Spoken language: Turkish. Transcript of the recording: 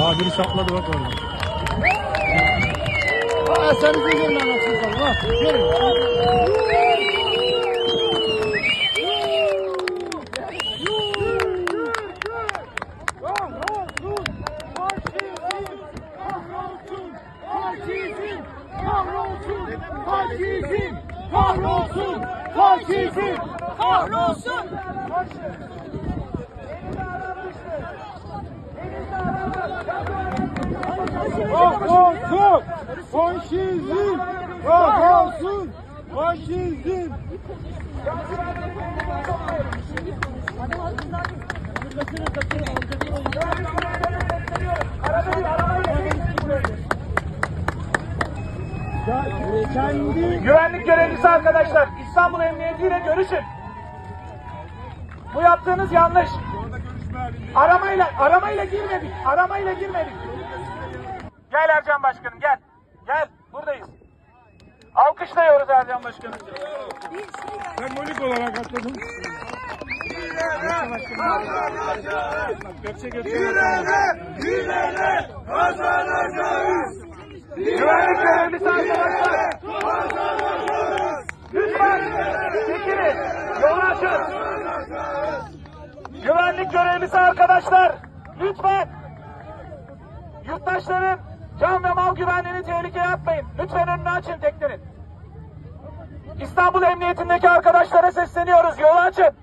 Aa biri sapladı bak orada. Aa sen bize gelin anasını satayım ha. Gelin. Faşizm kahrolsun! Faşizm kahrolsun! Kahrolsun! Faşizm kahrolsun! Faşizm! Güvenlik görevlisi arkadaşlar İstanbul Emniyeti ile görüşün. Bu yaptığınız yanlış. Aramayla aramayla girmedik. Aramayla girmedik. Gel Ercan Başkanım gel. Gel buradayız. Alkışlıyoruz Ercan Başkanım. Sembolik olarak atladım. Gökçe Gökçe. Güvenlik görevlisi arkadaşlar. Lütfen çekilin. Yolu açın. Güvenlik görevlisi arkadaşlar. Lütfen. Yurttaşların can ve mal güvenliğini tehlikeye atmayın. Lütfen önünü açın teknenin. İstanbul Emniyetindeki arkadaşlara sesleniyoruz. Yolu açın.